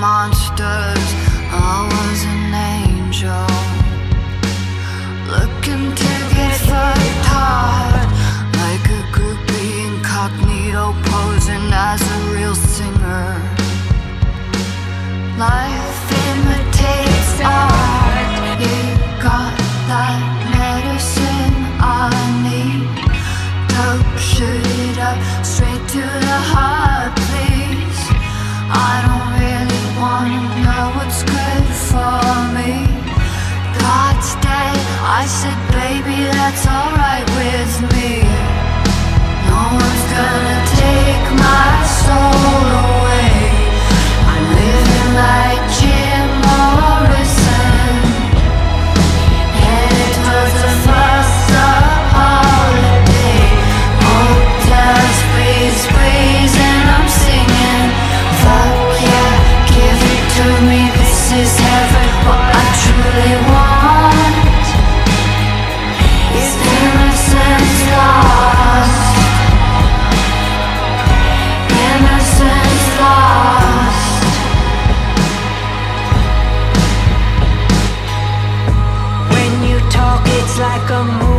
monsters. I was an angel looking to get fucked hard, like a groupie incognito posing as a real singer. Life imitates art. You got that medicine I need. Dope, shoot it up straight to the heart. come on.